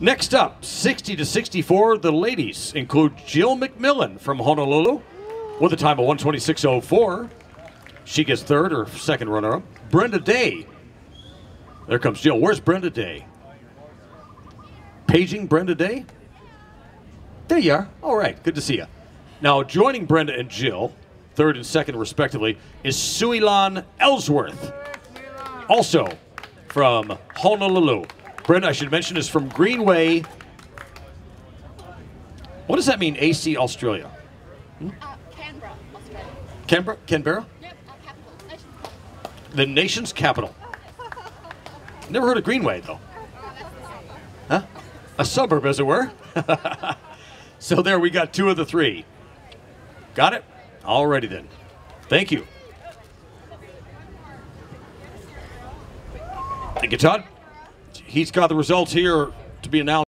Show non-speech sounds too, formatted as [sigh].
Next up, 60 to 64, the ladies include Jill McMillan from Honolulu with a time of 126.04. She gets third or second runner up. Brenda Day. There comes Jill. Where's Brenda Day? Paging Brenda Day? There you are. All right, good to see you. Now, joining Brenda and Jill, third and second respectively, is Suilan Ellsworth, also from Honolulu. Brenda, I should mention, is from Greenway. What does that mean, AC Australia? Uh, Canberra, Australia. Canberra? Canberra? Yep. Nation's The nation's capital. [laughs] Never heard of Greenway, though. Huh? A suburb, as it were. [laughs] so there we got two of the three. Got it? Alrighty then. Thank you. Thank you, Todd. He's got the results here to be announced.